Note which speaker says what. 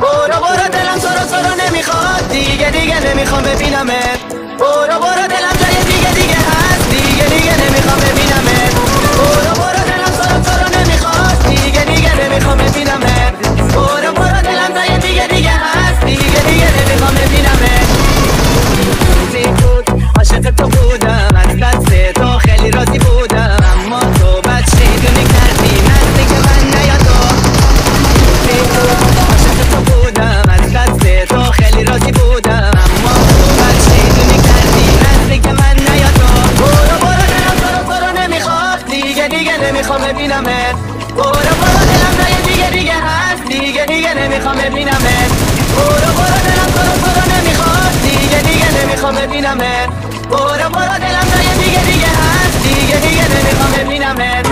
Speaker 1: برو برو دلم تو رو تو نمی‌خواد. دیگه دیگه نمی‌خوام ببینمت. برو برو دلم جای دیگه دیگه هست. دیگه دیگه نمی‌خوام ببینمت. برو برو دلم تو رو تو نمی‌خواد. دیگه دیگه نمی‌خوام ببینمت. برو برو دلم جای دیگه دیگه هست. دیگه دیگه نمی‌خوام ببینمت. عاشق تو بودم. نمی‌خوام ببینمت. برو برو دلم جای دیگه دیگه هست. دیگه دیگه نمی‌خوام ببینمت. برو برو دلم تو رو تو رو نمی‌خواد. دیگه دیگه نمی‌خوام ببینمت. برو برو دلم جای دیگه دیگه هست. دیگه دیگه نمی‌خوام ببینمت.